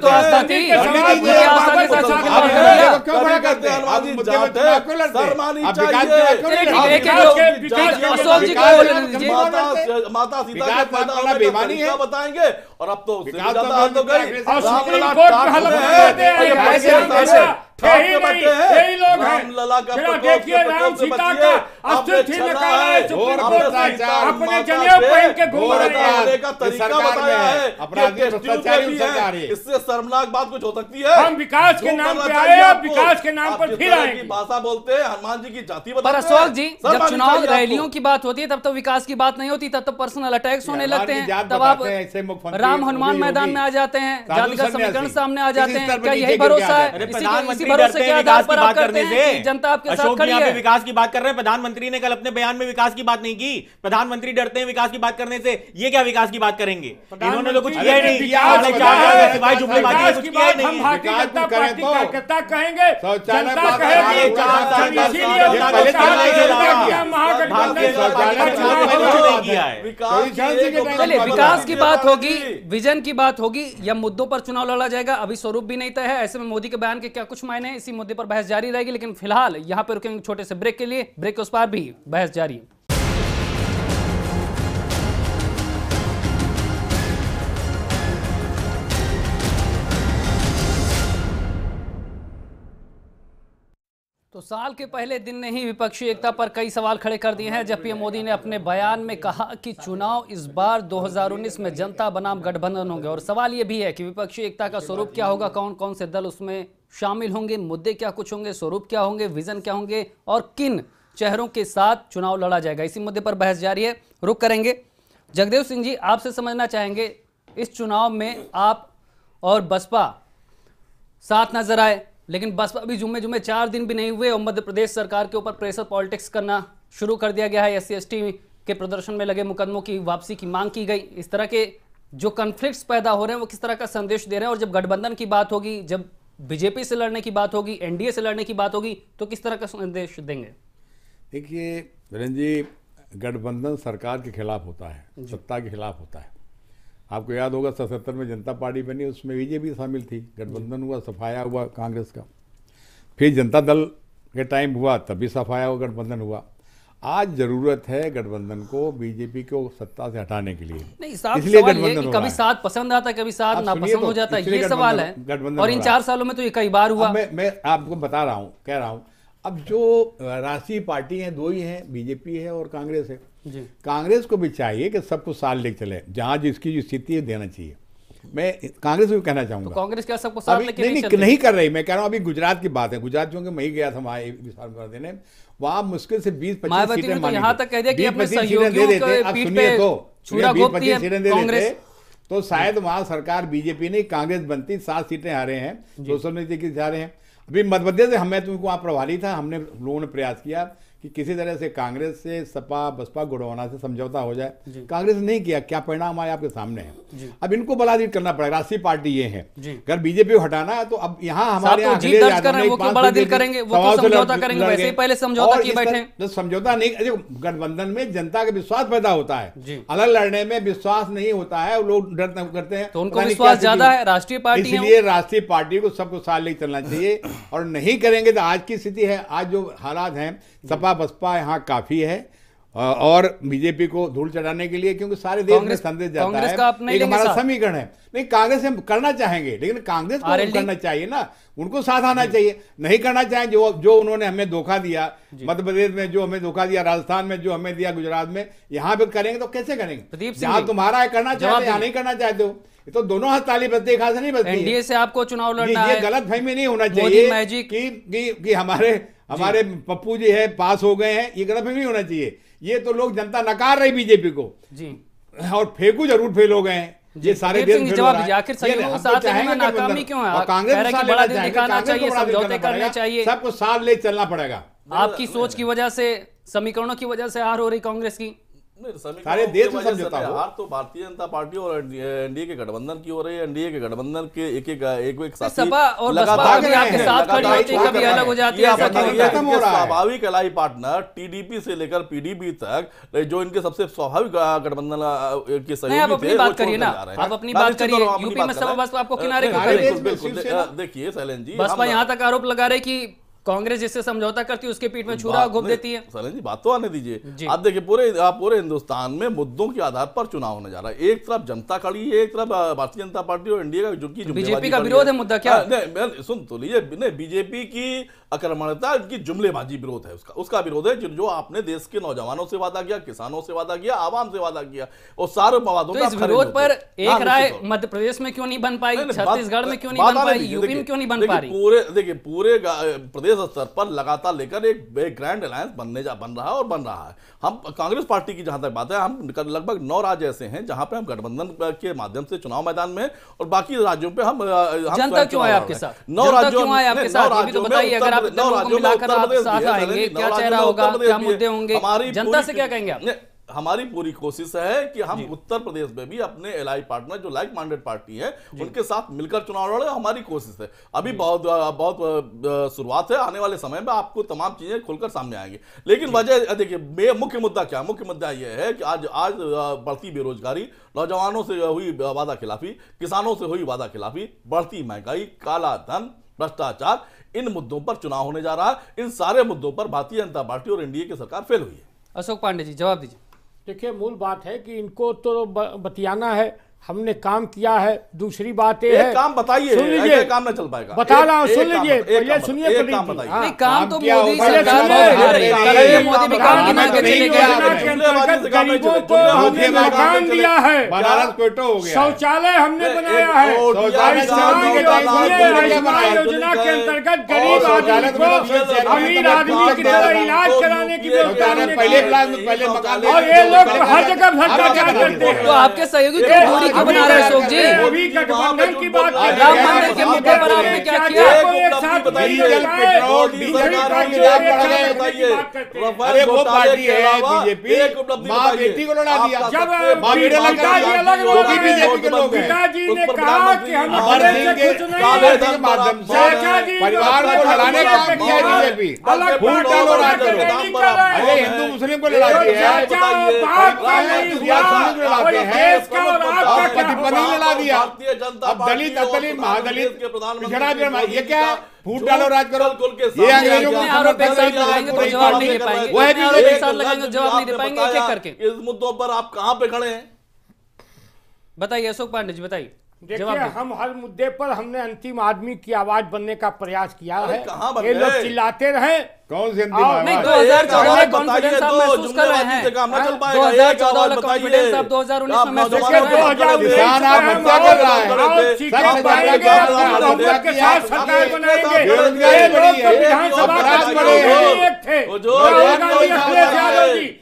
तो आस्था थी। उनकी आस्था के साथ आप क्यों बड़ा करते हैं? आप मुद्दे क्यों लड़ते हैं। आप विकास के क्यों लड़ते हैं माता सीता का पैदा बेमानी है। बताएँगे? और अब तो विकास तो गई। सुप्रीम कोर्ट का हालत है। यही नहीं। यही लोग हैं। देखिए राम सीता का अस्तित्व निकाला है? अपने पहन के घूम रहे हैं। तरीका बताया है सरकार है। इससे शर्मनाक बात कुछ हो सकती है। हम विकास के नाम आए विकास के नाम पर फिर आए। भाषा बोलते हैं हनुमान जी की जाति पर अशोक जी जब चुनाव रैलियों की बात होती है तब तो विकास की बात नहीं होती तब तो पर्सनल अटैक्स होने लगते हैं। तब आप राम हनुमान मैदान में आ जाते हैं जातिगत समीकरण सामने आ जाते हैं। क्या यही भरोसा है? किसी भरोसे के जनता आपके साथ विकास की बात कर रहे हैं प्रधानमंत्री ने कल अपने बयान में विकास की बात नहीं की। प्रधानमंत्री डरते हैं विकास की बात करने से ये क्या विकास की बात करेंगे? इन्होंने तो कुछ किया नहीं। चलिए विकास की बात तो होगी विजन की बात होगी या मुद्दों पर चुनाव लड़ा जाएगा अभी स्वरूप भी नहीं तय है ऐसे में मोदी के बयान के क्या कुछ मायने इसी मुद्दे पर बहस जारी रहेगी, लेकिन फ़िलहाल यहाँ पर रुकेंगे छोटे से ब्रेक के लिए। ब्रेक के उस पर भी बहस जारी। है साल के पहले दिन ने ही विपक्षी एकता पर कई सवाल खड़े कर दिए हैं। जब पीएम मोदी ने अपने बयान में कहा कि चुनाव इस बार 2019 में जनता बनाम गठबंधन होंगे। और सवाल ये भी है कि विपक्षी एकता का स्वरूप क्या होगा? कौन कौन से दल उसमें शामिल होंगे? मुद्दे क्या कुछ होंगे? स्वरूप क्या होंगे? विजन क्या होंगे? और किन चेहरों के साथ चुनाव लड़ा जाएगा? इसी मुद्दे पर बहस जारी है। रुक करेंगे। जगदेव सिंह जी, आपसे समझना चाहेंगे, इस चुनाव में आप और बसपा साथ नज़र आए। लेकिन बसपा अभी जुम्मे जुम्मे चार दिन भी नहीं हुए और मध्य प्रदेश सरकार के ऊपर प्रेशर पॉलिटिक्स करना शुरू कर दिया गया है। एस सी के प्रदर्शन में लगे मुकदमों की वापसी की मांग की गई। इस तरह के जो कन्फ्लिक्ट्स पैदा हो रहे हैं वो किस तरह का संदेश दे रहे हैं? और जब गठबंधन की बात होगी जब बीजेपी से लड़ने की बात होगी एनडीए से लड़ने की बात होगी तो किस तरह का संदेश देंगे? देखिए जी गठबंधन सरकार के खिलाफ होता है सत्ता के खिलाफ होता है। आपको याद होगा सतहत्तर में जनता पार्टी बनी उसमें बीजेपी शामिल थी गठबंधन हुआ सफाया हुआ कांग्रेस का। फिर जनता दल के टाइम हुआ तब भी सफाया हुआ गठबंधन हुआ। आज ज़रूरत है गठबंधन को बीजेपी को सत्ता से हटाने के लिए। नहीं इसलिए गठबंधन कभी साथ पसंद आता कभी साथ नापसंद तो, हो जाता है ये सवाल है। गठबंधन- और इन चार सालों में तो ये कई बार हुआ। मैं मैं आपको बता रहा हूँ कह रहा हूँ अब जो राष्ट्रीय पार्टी हैं दो ही हैं बीजेपी है और कांग्रेस है। कांग्रेस को भी चाहिए कि सबको साल लेके चले। जहाँ जिसकी जो स्थिति है देना चाहिए। मैं कांग्रेस को भी कहना तो चाहूँगा। कांग्रेस क्या सबको साथ अभी लेके नहीं नहीं नहीं, नहीं कर रही। मैं कह रहा हूँ अभी गुजरात की बात है। गुजरात क्योंकि मैं ही गया था वहाँ एक विशाल देने वहाँ मुश्किल से बीस पच्चीस सीटें तो यहाँ तक कह दिया कि अपने सहयोगियों दे देते। के सुनिए तो बीस पच्चीस सीटें दे देते तो शायद वहाँ सरकार बीजेपी ने कांग्रेस बनती सात सीटें हारे हैं मीडिया की जा रहे हैं। अभी मध्य प्रदेश से हमें तुमको वहाँ प्रभारी था हमने लोगों ने प्रयास किया। कि किसी तरह से कांग्रेस से सपा बसपा गुड़वाना से समझौता हो जाए। कांग्रेस ने नहीं किया क्या परिणाम आए आपके सामने है? अब इनको बलादीट करना पड़ेगा राष्ट्रीय पार्टी ये है। अगर बीजेपी को हटाना है तो अब यहाँ हमारे तो यहाँ तो समझौता। तो समझौता नहीं गठबंधन में जनता का विश्वास पैदा होता है। अलग लड़ने में विश्वास नहीं होता है लोग डर करते हैं। तो उनको विश्वास ज़्यादा है, राष्ट्रीय पार्टी इसलिए राष्ट्रीय पार्टी को सबको साथ लेकर चलना चाहिए और नहीं करेंगे तो आज की स्थिति है आज जो हालात हैं सपा बसपा यहाँ काफ़ी है और बीजेपी को धूल चढ़ाने के लिए क्योंकि सारे देश में संदेश जाता है। का एक हमारा समीकरण है। नहीं कांग्रेस हम करना चाहेंगे लेकिन कांग्रेस को करना चाहिए ना उनको साथ आना चाहिए। नहीं करना चाहें जो जो उन्होंने हमें धोखा दिया मध्य प्रदेश में जो हमें धोखा दिया राजस्थान में जो हमें दिया गुजरात में यहाँ पे करेंगे तो कैसे करेंगे? जहाँ तुम्हारा है करना चाहते यहाँ नहीं करना चाहते हो। ये तो दोनों हाथ ताली बजती है, एक हाथ से नहीं बजती एनडीए से आपको चुनाव लड़ना ये गलत फहमी नहीं होना चाहिए कि कि कि हमारे हमारे पप्पू जी है पास हो गए हैं ये गलत नहीं होना चाहिए। ये तो लोग जनता नकार रही बीजेपी को। जी। और फेकू ज़रूर फेल हो गए हैं। ये सारे देश जवाब। दीजिए, आखिर तो साथ लेने नाकामी क्यों है? कांग्रेस को बड़ा दिखाना चाहिए, समझौते करना चाहिए। सबको साथ ले चलना पड़ेगा। आपकी सोच की वजह से समीकरणों की वजह से हार हो रही कांग्रेस की। सारे देश में समझौता हो। हार तो भारतीय जनता पार्टी और एनडीए के गठबंधन की हो रही है एनडीए के गठबंधन के एक एक एक एक साथी सपा और हैं, है, हो हैं। है, है? हो है। स्वाभाविक अलाई पार्टनर टीडीपी से लेकर पीडीपी तक जो इनके सबसे स्वाभाविक गठबंधन के सहयोगी थे बात करिए ना। आप अपनी बात करिए यूपी में। बसपा आपको किनारे देखिए सैलन जी बसपा यहाँ तक आरोप लगा रहे कि कांग्रेस जिससे समझौता करती है उसके पीठ में छुरा घूम देती है। सर जी बात तो आने दीजिए। आप देखिए पूरे आप पूरे हिंदुस्तान में मुद्दों के आधार पर चुनाव होने जा रहा है। एक तरफ़ जनता खड़ी है एक तरफ़ भारतीय जनता पार्टी और इंडिया का जो की बीजेपी का विरोध है। मुद्दा क्या? नहीं सुन तो लीजिए नहीं बीजेपी की अक्रमणता उनकी जुमलेबाजी विरोध है उसका। उसका विरोध है जो, आपने देश के नौजवानों से वादा किया किसानों से वादा किया आवाम से वादा किया और सारे वादों तो इस विरोध पर हाँ, एक राय तौर पर। मध्य प्रदेश में क्यों नहीं बन पाई? छत्तीसगढ़ में क्यों नहीं बन पाई? यूपी में क्यों नहीं बन पा रही पूरे देखिए पूरे प्रदेश स्तर पर लगातार लेकर एक, ग्रैंड अलायंस बनने जा बन रहा है और बन रहा है। हम कांग्रेस पार्टी की जहाँ तक बात है हम लगभग नौ राज्य ऐसे हैं जहाँ पे हम गठबंधन के माध्यम से चुनाव मैदान में और बाकी राज्यों पे हम, जनता क्यों आए आपके साथ? नौ तो राज्यों में बताइए, अगर उत्तर आप प्रदेश- लोगों को मिलाकर आप साथ आएँगे, क्या चेहरा होगा, क्या मुद्दे होंगे? हमारी जनता से क्या कहेंगे आप? हमारी पूरी कोशिश है कि हम उत्तर प्रदेश में भी अपने एलाई पार्टनर जो लाइक माइंडेड पार्टी है उनके साथ मिलकर चुनाव लड़े हमारी कोशिश है। अभी बहुत बहुत शुरुआत है आने वाले समय में आपको तमाम चीज़ें खुलकर सामने आएँगी। लेकिन वजह देखिए मुख्य मुद्दा क्या? मुख्य मुद्दा यह है कि आज आज बढ़ती बेरोजगारी नौजवानों से हुई वादा खिलाफी किसानों से हुई वादा खिलाफी बढ़ती महँगाई काला धन भ्रष्टाचार इन मुद्दों पर चुनाव होने जा रहा है। इन सारे मुद्दों पर भारतीय जनता पार्टी और एनडीए की सरकार फेल हुई है। अशोक पांडे जी जवाब दीजिए। देखिए मूल बात है कि इनको तो बतियाना है। हमने काम किया है दूसरी बात है। काम बताइए सुन लीजिए। काम ना चल पाएगा। बता रहा हूँ सुन लीजिए पहले सुनिए काम तो मोदी गरीबों को हमने मकान दिया है शौचालय हमने बनाया है। आयुष्मान योजना के अंतर्गत गरीब आदमी को अमीर आदमी की तरह इलाज कराने की व्यवस्था और ये लोग हर जगह भ्रष्टाचार करते हैं आपके सहयोगी क्यों बना रहे अशोक जी? गठबंधन की बात राम मंदिर के मुद्दे पर आपने क्या किया? अरे वो पार्टी है बीजेपी को लड़ा दिया जब बीजेपी के लोग पिताजी ने कहा कि हम माध्यम से। परिवार को लड़ाने का काम किया बीजेपी अरे हिंदू मुस्लिम को लड़ाती है। देश का और टिप्पणी लड़ा दिया। अब दलित अतलित महादलित पिछड़ा ये क्या फूट डालो राज करो। ये अंग्रेज़ों को तो जवाब नहीं दे पाएँगे। वो है जवाब नहीं दे पाएँगे क्या करके। इस मुद्दों पर आप कहाँ पे खड़े हैं? बताइए अशोक पांडे जी बताइए। देखिए हम हर मुद्दे पर हमने अंतिम आदमी की आवाज़ बनने का प्रयास किया है। ये लोग चिल्लाते रहे। कौन से हाँ, दो हज़ार चौदह कॉन्फिडेंस आप महसूस कर रहे हैं। दो हज़ार चौदह कॉन्फिडेंस आप दो हज़ार उन्नीस में महसूस कर रहे हैं। आप हत्या कर रहे हैं। सरकार बनाएँगे।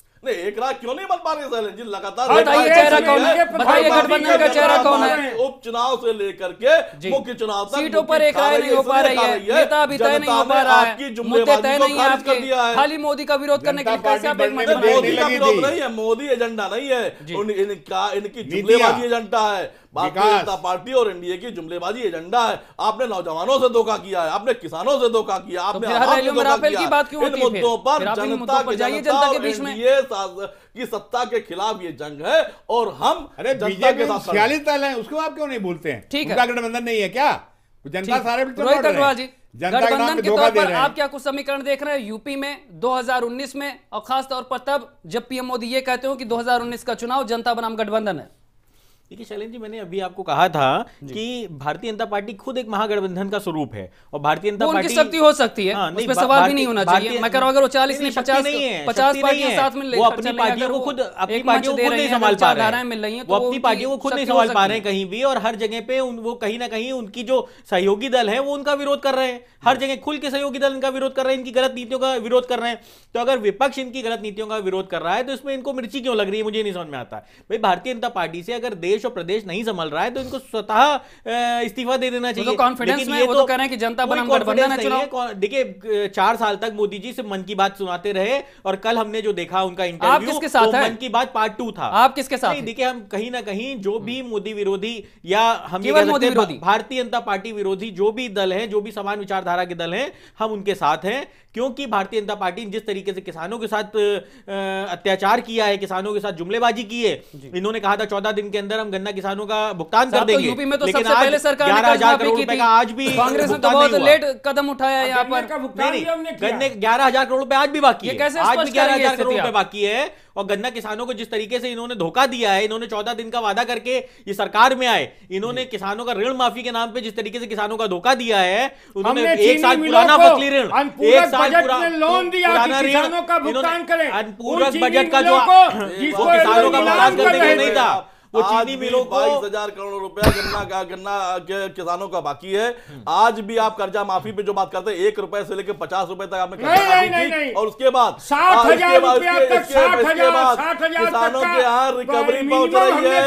नहीं एक राह क्यों नहीं बन पा रहे जी? लगातार हाँ, उपचुनाव से लेकर के मुख्य चुनाव सीटों पर एक राय नहीं हो पा रही है। मोदी का विरोध करने के लिए मोदी का विरोध नहीं है मोदी एजेंडा नहीं है। इनका इनकी जुमलेबाजी एजेंडा है। भारतीय जनता पार्टी और एनडीए की जुमलेबाजी एजेंडा है। आपने नौजवानों से धोखा किया है आपने किसानों से धोखा किया तो आपने इन मुद्दों पर जनता के बीच में। की सत्ता के खिलाफ ये जंग है और हम अरे छियालीस दल है उसको आप क्यों नहीं बोलते हैं? ठीक है। गठबंधन नहीं है क्या? जनता सारे गठबंधन के तौर पर आप क्या कुछ समीकरण देख रहे हैं? यूपी में 2019 में और खास तौर पर तब जब पीएम मोदी ये कहते हो कि 2019 का चुनाव जनता बनाम गठबंधन है। देखिए शैलेंद्र जी मैंने अभी आपको कहा था कि भारतीय जनता पार्टी खुद एक महागठबंधन का स्वरूप है और भारतीय जनता पार्टी शक्ति हो सकती है हाँ, उसमें सवाल भी नहीं होना चाहिए। मैं करो अगर वो चालीस नहीं पचास नहीं है पचास पार्टी साथ में वो अपनी पार्टी को खुद अपनी पार्टी को नहीं संभाल पा रहे हैं। मिल रही है वो तो अपनी पार्टी को खुद नहीं संभाल पा रहे हैं कहीं भी और हर जगह पे वो कहीं ना कहीं उनकी जो सहयोगी दल है वो उनका विरोध कर रहे हैं। हर जगह खुल के सहयोगी दल इनका विरोध कर रहे हैं इनकी गलत नीतियों का विरोध कर रहे हैं। तो अगर विपक्ष इनकी गलत नीतियों का विरोध कर रहा है तो इसमें इनको मिर्ची क्यों लग रही है मुझे नहीं समझ में आता। भाई भारतीय जनता पार्टी से अगर देश देश और प्रदेश नहीं संभल रहा है तो इनको स्वतः इस्तीफा दे देना तो चाहिए। कॉन्फिडेंस में वो तो, तो कह रहे हैं कि जनता बनाम गठबंधन चुनाव। देखिए चार साल तक मोदी जी सिर्फ़ मन की बात सुनाते रहे और कल हमने जो देखा उनका इंटरव्यू किसके साथ मन की बात पार्ट टू था। आप किसके साथ देखिए हम कहीं ना कहीं जो भी हम्म। मोदी विरोधी या हम भारतीय जनता पार्टी विरोधी जो भी दल है जो भी समान विचारधारा के दल है हम उनके साथ हैं। क्योंकि भारतीय जनता पार्टी ने जिस तरीके से किसानों के साथ अत्याचार किया है किसानों के साथ जुमलेबाजी की है इन्होंने कहा था चौदह दिन के अंदर हम गन्ना किसानों का भुगतान कर तो देंगे। यूपी में तो सबसे पहले सरकार ने हज़ार करोड़ रुपए का आज भी कांग्रेस ने तो बहुत लेट कदम उठाया यहाँ पर। गन्ने ग्यारह हज़ार करोड़ रुपए आज भी बाकी है। कैसे आज भी ग्यारह हज़ार करोड़ तो रुपए बाकी है और गन्ना किसानों को जिस तरीके से इन्होंने धोखा दिया है इन्होंने चौदह दिन का वादा करके ये सरकार में आए इन्होंने किसानों का ऋण माफ़ी के नाम पे जिस तरीके से किसानों का धोखा दिया है उन्होंने एक साल पुराना फसली ऋण एक साल लोन दिया किसानों का भुगतान करें। पूरा बजट का जो किसानों का भुगतान करने के नहीं था। वो चीनी मिलों को। बाईस हज़ार करोड़ रुपया गन्ना का गन्ना किसानों का बाकी है। आज भी आप कर्जा माफ़ी पे जो बात करते हैं एक रुपए से लेकर पचास रुपए तक आपने कर्जा माफ़ी की और उसके बाद किसानों के यहाँ रिकवरी पहुँच रही है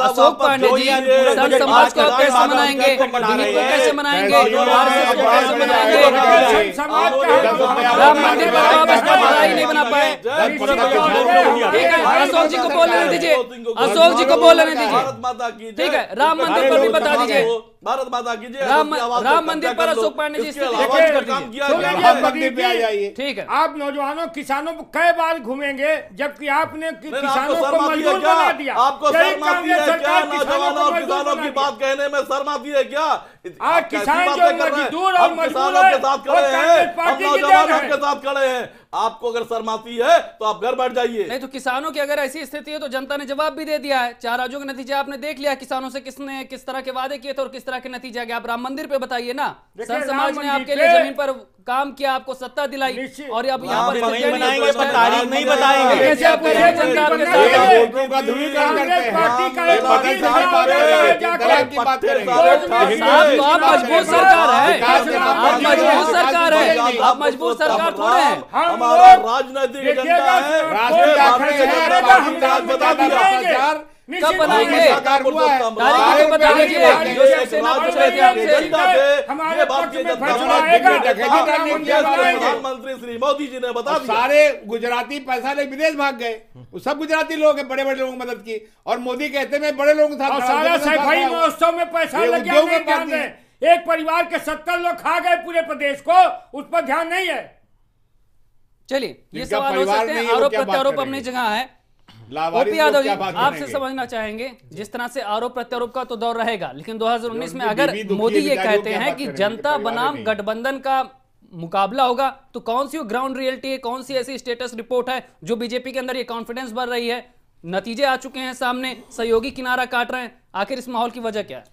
अशोक पांडे जी सर समाज को कैसे मनाएँगे? कैसे मनाएँगे? राम मंदिर नहीं बना पाए। अशोक जी को बोलने दीजिए। अशोक जी को बोलने दीजिए। भारत माता की जय। ठीक है राम मंदिर पर भी बता दीजिए। भारत माता की जय। राम- राम मंदिर पर अशोक पांडे जी काम किया सुनिए, गया। आप राम मंदिर पे आ जाइए ठीक है। आप नौजवानों किसानों को कई बार घूमेंगे जबकि आपने किसानों को मजदूर बना दिया। आपको शर्म आती है क्या? किसानों नौजवानों और किसानों की बात कहने में शर्म आती है क्या आज आप किसान जो कर रहे हैं? मजदूर और किसानों के साथ खड़े हैं। हम नौजवानों के साथ खड़े हैं। आपको अगर शर्म आती है तो आप घर बैठ जाइए। नहीं तो किसानों की अगर ऐसी स्थिति है तो जनता ने जवाब भी दे दिया है। चार राज्यों के नतीजे आपने देख लिया। किसानों से किसने किस तरह के वादे किए थे और किस तरह के नतीजे आ गए। आप राम मंदिर पे बताइए ना। संत समाज ने आपके लिए ज़मीन पर काम किया आपको सत्ता दिलाई और अब यहाँ पर नहीं बनाएँगे, स्पष्ट पर हैं। तारीख नहीं बताएँगे। आप मज़बूत सरकार है। आप मज़बूत सरकार है। आप मज़बूत सरकार थोड़े हैं। हमारा राजनीतिक है। हैं, दिया बनाएँगे। है तारीख बता दीजिए जो पूछ रहे थे आपसे ये। के बात बनाएँगे। प्रधानमंत्री श्री मोदी जी ने बता दिया। सारे गुजराती पैसा ले विदेश भाग गए। सब गुजराती लोग हैं बड़े बड़े लोगों की मदद की। और मोदी कहते हैं मैं बड़े लोगों के साथ हूँ, सारा सफ़ाई महोत्सव में पैसा लग गया एक परिवार के सत्तर लोग खा गए पूरे प्रदेश को उस पर ध्यान नहीं है। चलिए ये सवाल हो सकते हैं। है, आरोप प्रत्यारोप अपनी जगह है। ओपी यादव जी आपसे समझना चाहेंगे जिस तरह से आरोप प्रत्यारोप का तो दौर रहेगा लेकिन 2019 में अगर मोदी ये कहते हैं कि जनता बनाम गठबंधन का मुकाबला होगा तो कौन सी ग्राउंड रियलिटी है कौन सी ऐसी स्टेटस रिपोर्ट है जो बीजेपी के अंदर ये कॉन्फिडेंस बढ़ रही है? नतीजे आ चुके हैं सामने सहयोगी किनारा काट रहे हैं आखिर इस माहौल की वजह क्या है?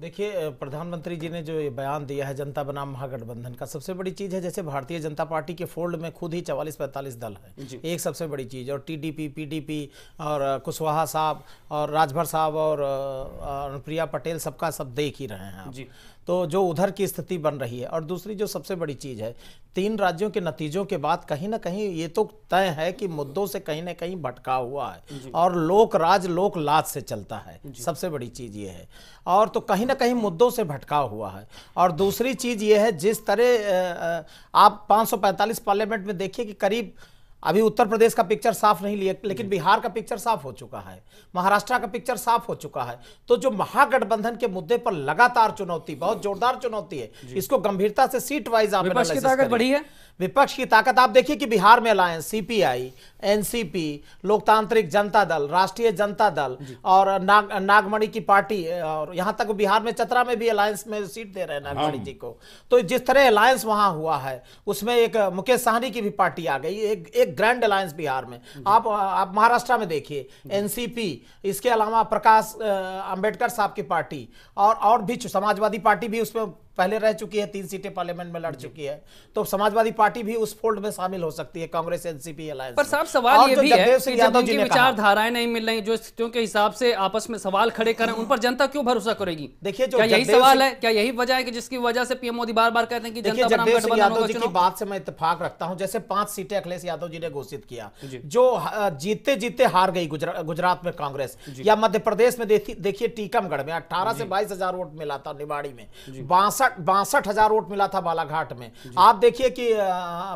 देखिए प्रधानमंत्री जी ने जो ये बयान दिया है जनता बनाम महागठबंधन का सबसे बड़ी चीज़ है जैसे भारतीय जनता पार्टी के फोल्ड में खुद ही चवालीस पैंतालीस दल है। एक सबसे बड़ी चीज़ और टीडीपी पीडीपी और कुशवाहा साहब और राजभर साहब और अनुप्रिया पटेल सबका सब देख ही रहे हैं आप। जी। तो जो उधर की स्थिति बन रही है। और दूसरी जो सबसे बड़ी चीज़ है तीन राज्यों के नतीजों के बाद कहीं ना कहीं ये तो तय है कि मुद्दों से कहीं ना कहीं भटका हुआ है और लोक राज लोक लाज से चलता है सबसे बड़ी चीज़ ये है। और तो कहीं ना कहीं मुद्दों से भटका हुआ है। और दूसरी चीज़ ये है जिस तरह आप 545 पार्लियामेंट में देखिए कि करीब अभी उत्तर प्रदेश का पिक्चर साफ़ नहीं लिया लेकिन बिहार का पिक्चर साफ़ हो चुका है महाराष्ट्र का पिक्चर साफ़ हो चुका है। तो जो महागठबंधन के मुद्दे पर लगातार चुनौती बहुत जोरदार चुनौती है इसको गंभीरता से सीट वाइज आप विपक्ष की ताकत बढ़ी है? विपक्ष की ताकत आप देखिए कि बिहार में alliance CPI NCP Loktantrik Janata Dal राष्ट्रीय जनता दल और नाग नागमणि की पार्टी और यहाँ तक बिहार में चतरा में भी अलायंस में सीट दे रहे हैं नागमणि जी को। तो जिस तरह अलायंस वहाँ हुआ है उसमें एक मुकेश सहनी की भी पार्टी आ गई एक एक ग्रैंड अलायंस बिहार में। आप आप महाराष्ट्र में देखिए एनसीपी इसके अलावा प्रकाश अंबेडकर साहब की पार्टी, और और भी समाजवादी पार्टी भी उसमें पहले रह चुकी है तीन सीटें पार्लियामेंट में लड़ चुकी है। तो समाजवादी पार्टी भी उस फोल्ड में शामिल हो सकती है कांग्रेस एनसीपी अलायंस पर साहब सवाल ये भी है कि जब उनकी विचारधाराएँ नहीं मिल रही जो स्थितियों के हिसाब से आपस में सवाल खड़े करें उन पर जनता क्यों भरोसा करेगी? देखिए, जो क्या यही सवाल है? क्या यही वजह है कि जिसकी वजह से पीएम मोदी बार बार कहते हैं कि जनता बनाम गठबंधन होगा जी की बात से मैं इत्तेफाक रखता हूँ। जैसे पाँच सीटें अखिलेश यादव जी ने घोषित किया जो। जीतते जीतते हार गई गुजरात में कांग्रेस या मध्य प्रदेश में देखिए टीकमगढ़ में 18 से बाईस हज़ार वोट मिला था निवाड़ी में। बासठ बासठ हज़ार वोट मिला था बालाघाट में। आप देखिए कि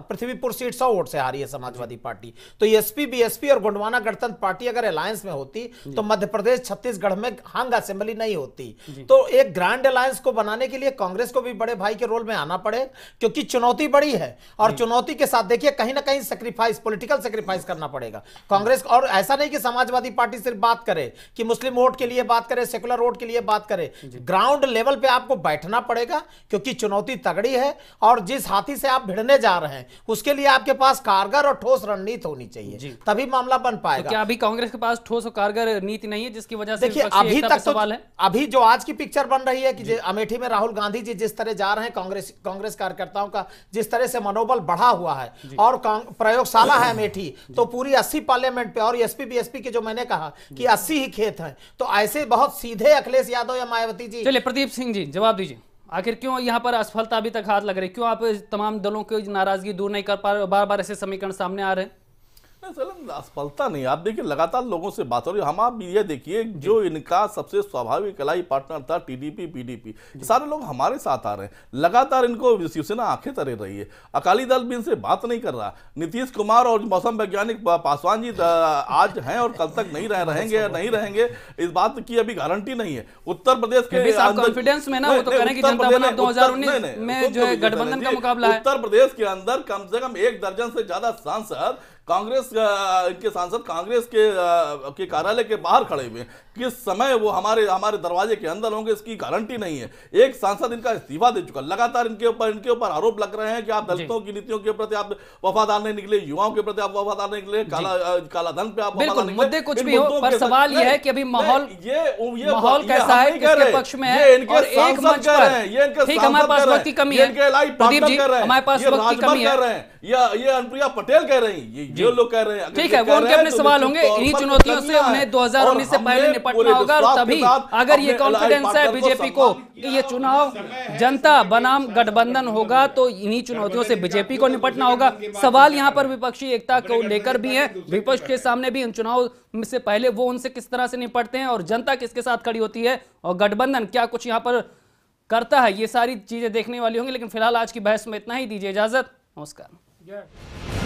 पृथ्वीपुर सीट सौ वोट से हारी है समाजवादी पार्टी। तो एसपी बीएसपी और गोंडवाना गणतंत्र पार्टी अगर अलायंस में होती तो मध्य प्रदेश छत्तीसगढ़ में हंग असेंबली नहीं होती। तो एक ग्रैंड अलायंस को बनाने के लिए कांग्रेस को भी बड़े भाई के रोल में आना पड़े क्योंकि चुनौती बड़ी है। और चुनौती के साथ देखिए कहीं ना कहीं सेक्रीफाइस पोलिटिकल सेक्रीफाइस करना पड़ेगा। कांग्रेस और ऐसा नहीं कि समाजवादी पार्टी सिर्फ़ बात करे कि मुस्लिम वोट के लिए बात करे सेकुलर वोट के लिए बात करे। ग्राउंड लेवल पे आपको बैठना पड़ेगा क्योंकि चुनौती तगड़ी है और जिस हाथी से आप भिड़ने जा रहे हैं उसके लिए आपके पास कारगर और ठोस रणनीति होनी चाहिए। तभी मामला बन तो पाएगा। क्या अभी कांग्रेस के पास ठोस और कारगर नीति नहीं है जिसकी वजह से देखिए अभी तक तो सवाल है? अभी जो आज की पिक्चर बन रही है कि अमेठी में राहुल गांधी जी जिस तरह जा रहे हैं कांग्रेस कांग्रेस कार्यकर्ताओं का जिस तरह से मनोबल बढ़ा हुआ है और प्रयोगशाला है अमेठी तो पूरी 80 पार्लियामेंट पे और एसपी बीएसपी के जो मैंने कहा कि 80 ही खेत हैं तो ऐसे बहुत सीधे अखिलेश यादव या मायावती जी चलिए प्रदीप सिंह जी जवाब दीजिए। आखिर क्यों यहाँ पर असफलता अभी तक हाथ लग रही? है क्यों आप तमाम दलों की नाराज़गी दूर नहीं कर पा रहे बार बार ऐसे समीकरण सामने आ रहे हैं। सर असफलता नहीं आप देखिए लगातार लोगों से बात हो रही है। हम आप ये देखिए जो इनका सबसे स्वाभाविक कलाई पार्टनर था टीडीपी पीडीपी सारे लोग हमारे साथ आ रहे हैं। लगातार इनको शिवसेना आँखें तरे रही है। अकाली दल भी इनसे बात नहीं कर रहा। नीतीश कुमार और मौसम वैज्ञानिक पासवान जी आज हैं और कल तक नहीं रह रहेंगे या नहीं रहेंगे। इस बात की अभी गारंटी नहीं है। उत्तर प्रदेश के confidence में ना, वो तो नहीं, कह रहे कि उत्तर जनता प्रदेश- 2019 नहीं, नहीं, में जो लीजिए गठबंधन का मुकाबला है। उत्तर प्रदेश के अंदर कम से कम एक दर्जन से ज़्यादा सांसद कांग्रेस इनके सांसद कांग्रेस के के कार्यालय के बाहर खड़े हुए किस समय वो हमारे हमारे दरवाजे के अंदर होंगे इसकी गारंटी नहीं है। एक सांसद इनका इस्तीफा दे चुका लगातार इनके ऊपर इनके ऊपर आरोप लग रहे हैं कि आप दलितों की नीतियों के प्रति आप वफादार नहीं निकले युवाओं के प्रति आप वफादार नहीं निकले काला काला धन पे आप बिल्कुल, मुद्दे कुछ भी हो, पर सवाल ये है कि अभी माहौल- ये ये माहौल कैसा है, किसके पक्ष में है, और एक मंच पर- ये इनके ठीक, हमारे पास वक्त की कमी है। प्रदीप जी, हमारे पास वक्त की कमी है। या ये अनुप्रिया पटेल कह रही हैं। ये ये लोग कह रहे हैं ठीक है वो उनके अपने तो सवाल होंगे तौर इन्हीं चुनौतियों से। उन्हें 2019 से पहले निपटना होगा और तभी अगर ये कॉन्फिडेंस है बीजेपी को कि ये चुनाव जनता बनाम गठबंधन होगा तो इन्हीं चुनौतियों से बीजेपी को निपटना होगा। सवाल यहाँ पर विपक्षी एकता को लेकर भी है। विपक्ष के सामने भी इन चुनाव से पहले वो उनसे किस तरह से निपटते हैं और जनता किसके साथ खड़ी होती है और गठबंधन क्या कुछ यहाँ पर करता है ये सारी चीज़ें देखने वाली होंगी लेकिन फ़िलहाल आज की बहस में इतना ही। दीजिए इजाज़त। नमस्कार। जय